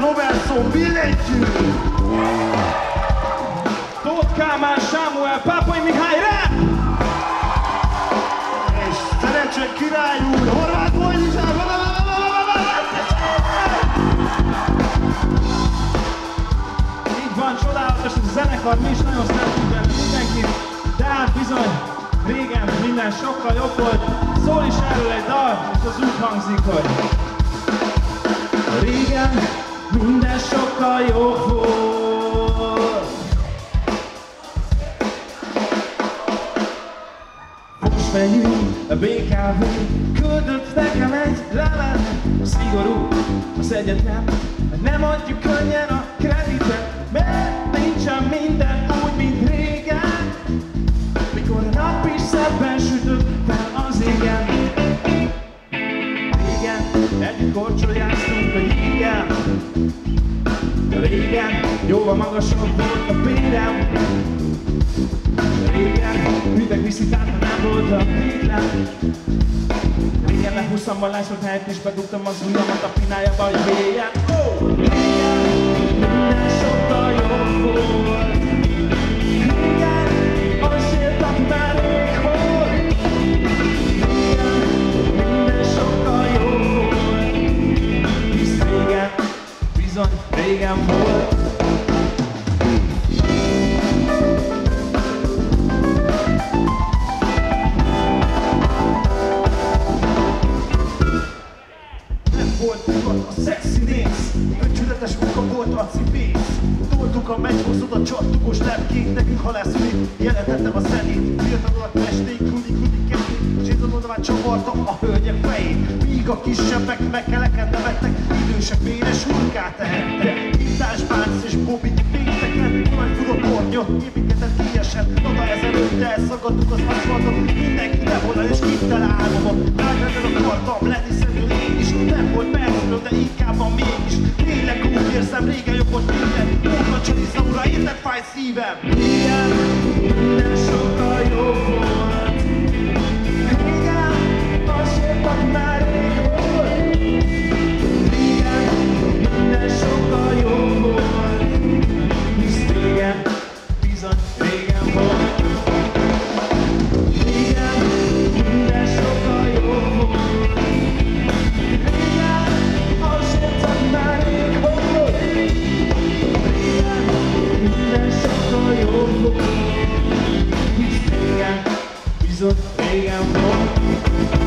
Robertson, billentyű! Tóth Kálmán Sámuel, Pápai Mihály rap! És Szerencse király úr, Horváth Boldizsár! Így van, csodálatos ez a zenekar, mi is nagyon szeretjük benne mindenkit, de hát bizony, régen minden sokkal jobb volt. Szól is erről egy dal, és az úgy hangzik, hogy Régen minden sokkal jobb volt. Most megyünk a BKV, küldött nekem egy levelet, szigorú az egyetlen, hogy nem adjuk könnyen a kreditet, mert nincsen minden úgy, mint régen, mikor a nap is szebben sütött fel az égen. Régen együtt korcsolyáztunk jóval magasabb volt a bérem. Régen hűtek viszitát, ha nem voltam tétlen Régen lehúztam a lászlót helyett és bedugtam az ujjamat a pinájába, hogy oh! Régen minden sokkal jobb volt a meccshosszot a csattogós lepkék, nekünk ha lesz mi, jelentettem a zenét. Fiatalok mesték, kudi kudi ketté, sétadódván csavarta a hölgyek fejét. Míg a kisebbek megkeleken nevettek, idősek véres hurkát tehettek. Hintás Bánc és Bobby pénteken, nagy furopornyot, építkezett kiesen, oda ezelőtt elszakadtuk az aszfaltot, mindenki levolna és kittel álmomot. Rágrendet akartam lenni szemül én is, nem volt percről, de inkább van mégis. Tényleg úgy érzem, régen Czyli są zajęte Reason they am one.